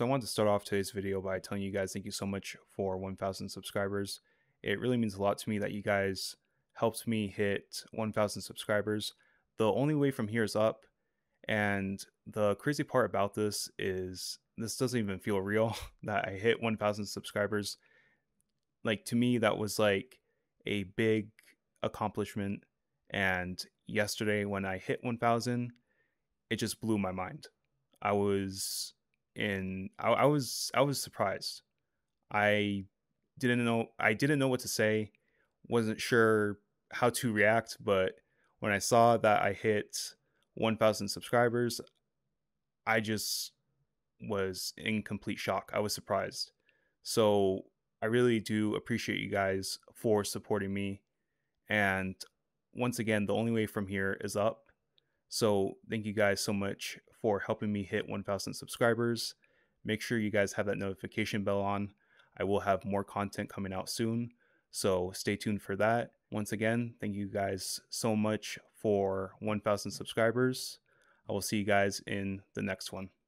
So I wanted to start off today's video by telling you guys thank you so much for 1,000 subscribers. It really means a lot to me that you guys helped me hit 1,000 subscribers. The only way from here is up. And the crazy part about this is this doesn't even feel real that I hit 1,000 subscribers. Like to me, that was like a big accomplishment. And yesterday, when I hit 1,000, it just blew my mind. I was in I, I was I was surprised. I didn't know I didn't know what to say, wasn't sure how to react, but when I saw that I hit 1000 subscribers, I just was in complete shock. I was surprised. So, I really do appreciate you guys for supporting me. And once again, the only way from here is up. So, thank you guys so much for helping me hit 1000 subscribers. Make sure you guys have that notification bell on. I will have more content coming out soon, so stay tuned for that. Once again, thank you guys so much for 1000 subscribers. I will see you guys in the next one.